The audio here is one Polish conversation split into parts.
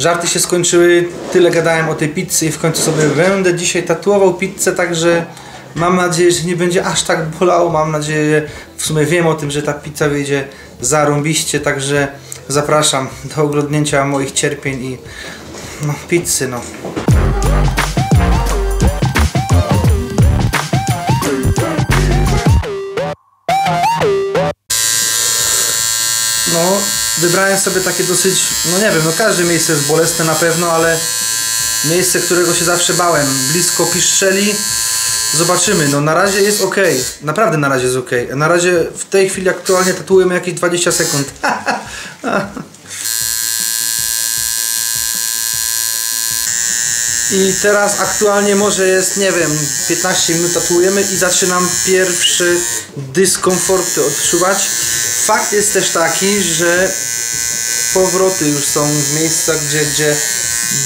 Żarty się skończyły, tyle gadałem o tej pizzy i w końcu sobie będę dzisiaj tatuował pizzę, także mam nadzieję, że nie będzie aż tak bolało. Mam nadzieję, w sumie wiem o tym, że ta pizza wyjdzie zarąbiście, także zapraszam do oglądnięcia moich cierpień i no, pizzy, no. No, wybrałem sobie takie dosyć, no nie wiem, no każde miejsce jest bolesne na pewno, ale miejsce, którego się zawsze bałem, blisko piszczeli. Zobaczymy, no na razie jest ok, naprawdę na razie jest ok. Na razie w tej chwili aktualnie tatuujemy jakieś 20 sekund. I teraz aktualnie może jest, nie wiem, 15 minut tatuujemy i zaczynam pierwsze dyskomforty odczuwać. Fakt jest też taki, że powroty już są w miejscach, gdzie, gdzie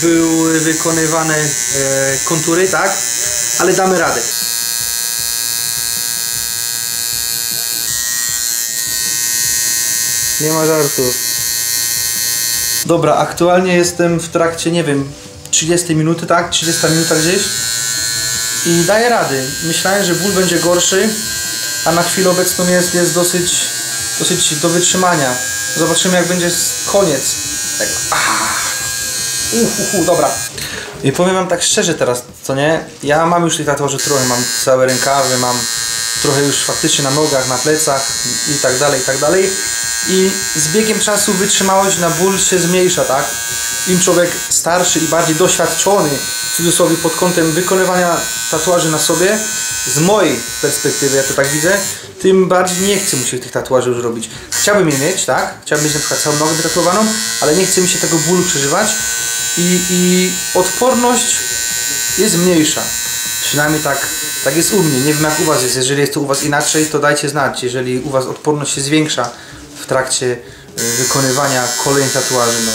były wykonywane e, kontury, tak? Ale damy radę. Nie ma żartów. Dobra, aktualnie jestem w trakcie, nie wiem, 30 minuty, tak? 30 minuta gdzieś. I daję rady. Myślałem, że ból będzie gorszy, a na chwilę obecną jest, jest dosyć, dosyć do wytrzymania. Zobaczymy jak będzie koniec. Tak. Uhuhu, dobra. I powiem wam tak szczerze teraz, co nie? Ja mam już tych tatuaży trochę, mam całe rękawy, mam trochę już faktycznie na nogach, na plecach i tak dalej, i tak dalej. I z biegiem czasu wytrzymałość na ból się zmniejsza, tak? Im człowiek starszy i bardziej doświadczony, w cudzysłowie pod kątem wykonywania tatuaży na sobie, z mojej perspektywy, ja to tak widzę, tym bardziej nie chce mu się tych tatuaży już robić. Chciałbym je mieć, tak? Chciałbym mieć na przykład całą nogę wytatuowaną, ale nie chce mi się tego bólu przeżywać i, i odporność jest mniejsza. Przynajmniej tak, tak jest u mnie. Nie wiem jak u Was jest. Jeżeli jest to u Was inaczej, to dajcie znać. Jeżeli u Was odporność się zwiększa w trakcie y, wykonywania kolejnych tatuaży. No.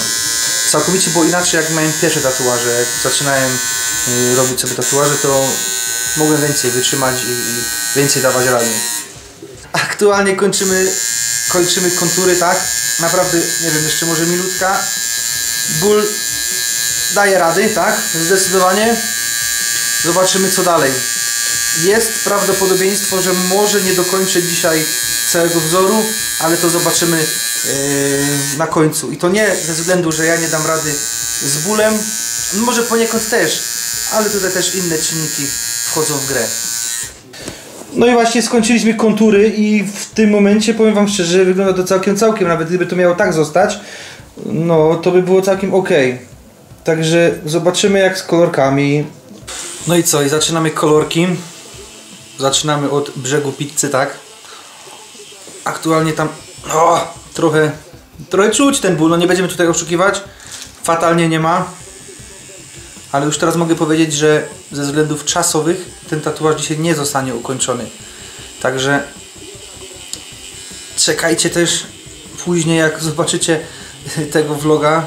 Całkowicie było inaczej jak miałem pierwsze tatuaże. Jak zaczynałem y, robić sobie tatuaże, to mogłem więcej wytrzymać i, i więcej dawać rady. Aktualnie kończymy, kończymy kontury, tak? Naprawdę, nie wiem, jeszcze może minutka. Ból daje rady, tak? Zdecydowanie. Zobaczymy co dalej. Jest prawdopodobieństwo, że może nie dokończę dzisiaj całego wzoru, ale to zobaczymy yy, na końcu. I to nie ze względu, że ja nie dam rady z bólem, może poniekąd też, ale tutaj też inne czynniki wchodzą w grę. No i właśnie skończyliśmy kontury i w tym momencie powiem Wam szczerze, wygląda to całkiem, całkiem, nawet gdyby to miało tak zostać, no to by było całkiem ok. Także zobaczymy jak z kolorkami. No i co, i zaczynamy kolorki. Zaczynamy od brzegu pizzy, tak? Aktualnie tam o, trochę, trochę czuć ten ból, no nie będziemy tutaj oszukiwać. Fatalnie nie ma. Ale już teraz mogę powiedzieć, że ze względów czasowych ten tatuaż dzisiaj nie zostanie ukończony. Także czekajcie też później jak zobaczycie tego vloga,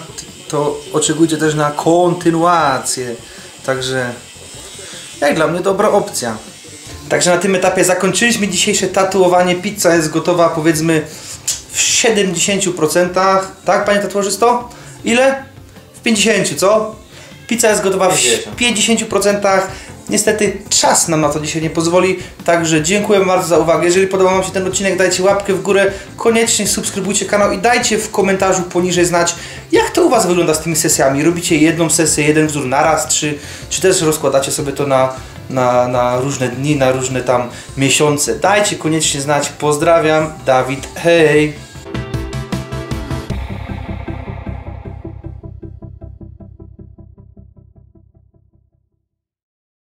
to oczekujcie też na kontynuację. Także jak dla mnie dobra opcja. Także na tym etapie zakończyliśmy dzisiejsze tatuowanie. Pizza jest gotowa powiedzmy w 70%. Tak, panie tatuażysto? Ile? W 50, co? Pizza jest gotowa w 50%. Niestety czas nam na to dzisiaj nie pozwoli, także dziękuję bardzo za uwagę. Jeżeli podobał Wam się ten odcinek, dajcie łapkę w górę, koniecznie subskrybujcie kanał i dajcie w komentarzu poniżej znać, jak to u Was wygląda z tymi sesjami. Robicie jedną sesję, jeden wzór naraz, czy, czy też rozkładacie sobie to na, na, na różne dni, na różne tam miesiące. Dajcie koniecznie znać. Pozdrawiam, Dawid, hej!